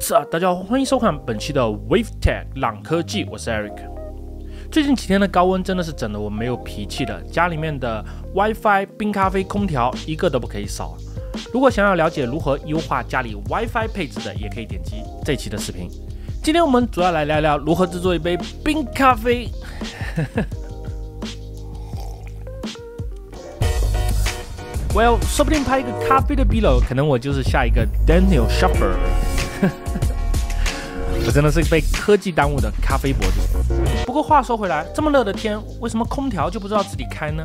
What's up？大家好，欢迎收看本期的 Wave Tech 朗科技，我是 Eric。最近几天的高温真的是整得我没有脾气的，家里面的 WiFi、冰咖啡、空调一个都不可以少。如果想要了解如何优化家里 WiFi 配置的，也可以点击这期的视频。今天我们主要来聊聊如何制作一杯冰咖啡。Well，说不定拍一个咖啡的 b i l o 可能我就是下一个 Daniel Shopper。我真的是被科技耽误的咖啡博主。不过话说回来，这么热的天，为什么空调就不知道自己开呢？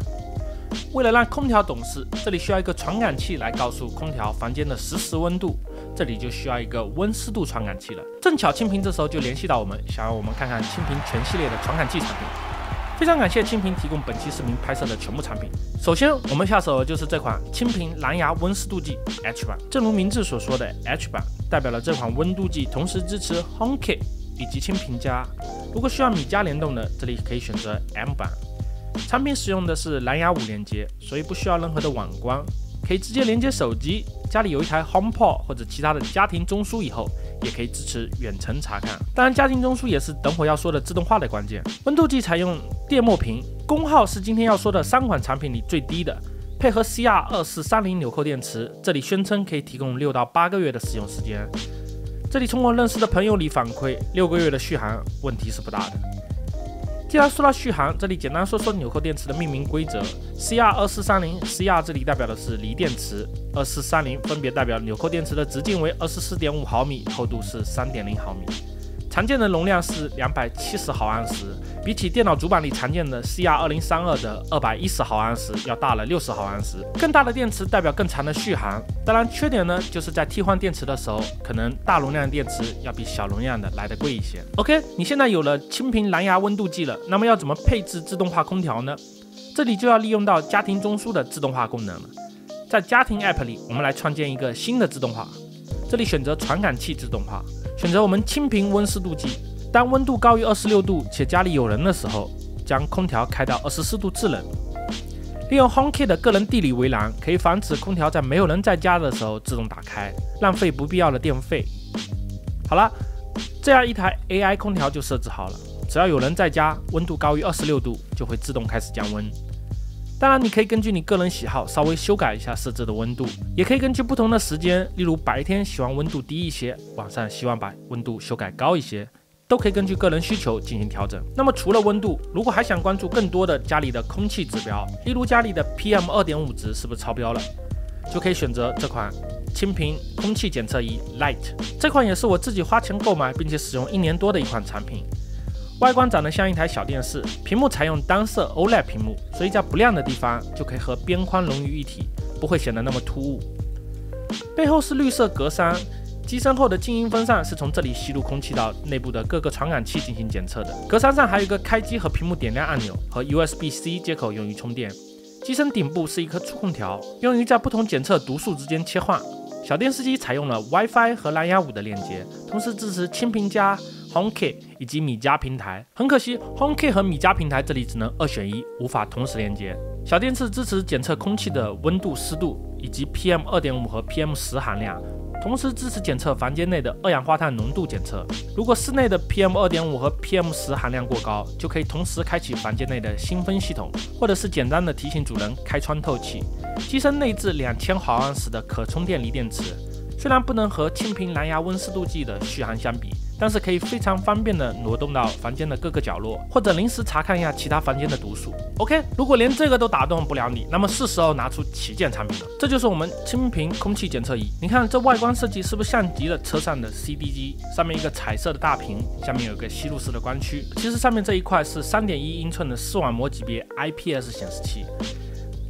为了让空调懂事，这里需要一个传感器来告诉空调房间的实时温度，这里就需要一个温湿度传感器了。正巧清平这时候就联系到我们，想让我们看看清平全系列的传感器产品。非常感谢清屏提供本期视频拍摄的全部产品。首先，我们下手的就是这款清屏蓝牙温湿度计 H 版。正如名字所说的，H 版代表了这款温度计同时支持 HomeKit 以及清屏加。如果需要米家联动的，这里可以选择 M 版。产品使用的是蓝牙五连接，所以不需要任何的网关，可以直接连接手机。家里有一台 HomePod 或者其他的家庭中枢以后。也可以支持远程查看，当然家庭中枢也是等会要说的自动化的关键。温度计采用电墨屏，功耗是今天要说的三款产品里最低的，配合 CR 二四三零纽扣电池，这里宣称可以提供六到八个月的使用时间。这里从我认识的朋友里反馈，六个月的续航问题是不大的。既然说到续航，这里简单说说纽扣电池的命名规则。CR 二四三零，CR 这里代表的是锂电池，二四三零分别代表纽扣电池的直径为二十四点五毫米，厚度是三点零毫米。常见的容量是两百七十毫安时，比起电脑主板里常见的 CR 二零三二的二百一十毫安时要大了六十毫安时。更大的电池代表更长的续航，当然缺点呢，就是在替换电池的时候，可能大容量电池要比小容量的来的贵一些。OK，你现在有了清屏蓝牙温度计了，那么要怎么配置自动化空调呢？这里就要利用到家庭中枢的自动化功能了。在家庭 App 里，我们来创建一个新的自动化，这里选择传感器自动化。选择我们清屏温湿度计，当温度高于二十六度且家里有人的时候，将空调开到二十四度制冷。利用 HomeKit 的个人地理围栏，可以防止空调在没有人在家的时候自动打开，浪费不必要的电费。好了，这样一台 AI 空调就设置好了，只要有人在家，温度高于二十六度就会自动开始降温。当然，你可以根据你个人喜好稍微修改一下设置的温度，也可以根据不同的时间，例如白天希望温度低一些，晚上希望把温度修改高一些，都可以根据个人需求进行调整。那么除了温度，如果还想关注更多的家里的空气指标，例如家里的 PM 二点五值是不是超标了，就可以选择这款清屏空气检测仪 Light。这款也是我自己花钱购买并且使用一年多的一款产品。外观长得像一台小电视，屏幕采用单色 OLED 屏幕，所以在不亮的地方就可以和边框融于一体，不会显得那么突兀。背后是绿色格栅，机身后的静音风扇是从这里吸入空气到内部的各个传感器进行检测的。格栅上还有一个开机和屏幕点亮按钮和 USB-C 接口用于充电。机身顶部是一颗触控条，用于在不同检测读数之间切换。小电视机采用了 WiFi 和蓝牙五的链接，同时支持青屏加。HomeKit 以及米家平台，很可惜，HomeKit 和米家平台这里只能二选一，无法同时连接。小电视支持检测空气的温度、湿度以及 PM 二点五和 PM 十含量，同时支持检测房间内的二氧化碳浓度检测。如果室内的 PM 二点五和 PM 十含量过高，就可以同时开启房间内的新风系统，或者是简单的提醒主人开窗透气。机身内置两千毫安时的可充电锂电池，虽然不能和清屏蓝牙温湿度计的续航相比。但是可以非常方便的挪动到房间的各个角落，或者临时查看一下其他房间的读数。OK，如果连这个都打动不了你，那么是时候拿出旗舰产品了。这就是我们清屏空气检测仪。你看这外观设计是不是像极了车上的 CD 机？上面一个彩色的大屏，下面有个吸入式的光驱。其实上面这一块是三点一英寸的视网膜级别 IPS 显示器，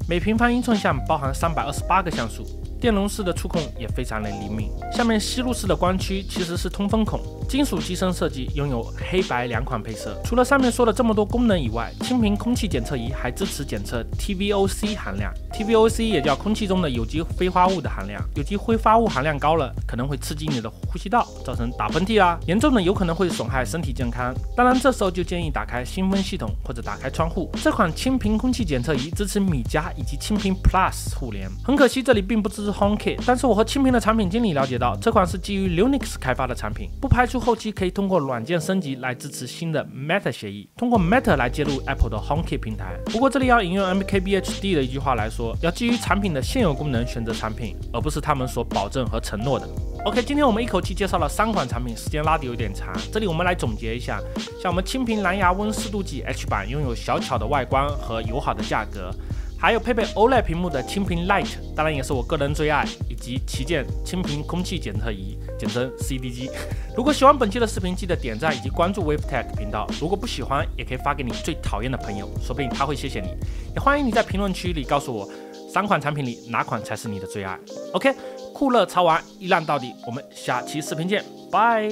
每平方英寸像包含三百二十八个像素。电容式的触控也非常的灵敏。下面吸入式的光驱其实是通风孔。金属机身设计，拥有黑白两款配色。除了上面说的这么多功能以外，清屏空气检测仪还支持检测 TVOC 含量。TVOC 也叫空气中的有机挥发物的含量。有机挥发物含量高了，可能会刺激你的呼吸道，造成打喷嚏啊，严重的有可能会损害身体健康。当然，这时候就建议打开新风系统或者打开窗户。这款清屏空气检测仪支持米家以及清屏 Plus 互联。很可惜，这里并不支持 HomeKit。但是我和清屏的产品经理了解到，这款是基于 Linux 开发的产品，不排除后期可以通过软件升级来支持新的 Meta 协议，通过 Meta 来接入 Apple 的 HomeKit 平台。不过这里要引用 MKBHD 的一句话来说，要基于产品的现有功能选择产品，而不是他们所保证和承诺的。OK，今天我们一口气介绍了三款产品，时间拉得有点长，这里我们来总结一下。像我们清屏蓝牙温湿度计 H 版，拥有小巧的外观和友好的价格，还有配备 OLED 屏幕的清屏 Light，当然也是我个人最爱，以及旗舰清屏空气检测仪，简称 CDG。如果喜欢本期的视频，记得点赞以及关注 WaveTech 频道。如果不喜欢，也可以发给你最讨厌的朋友，说不定他会谢谢你。也欢迎你在评论区里告诉我，三款产品里哪款才是你的最爱。OK。酷乐超玩一烂到底，我们下期视频见，拜！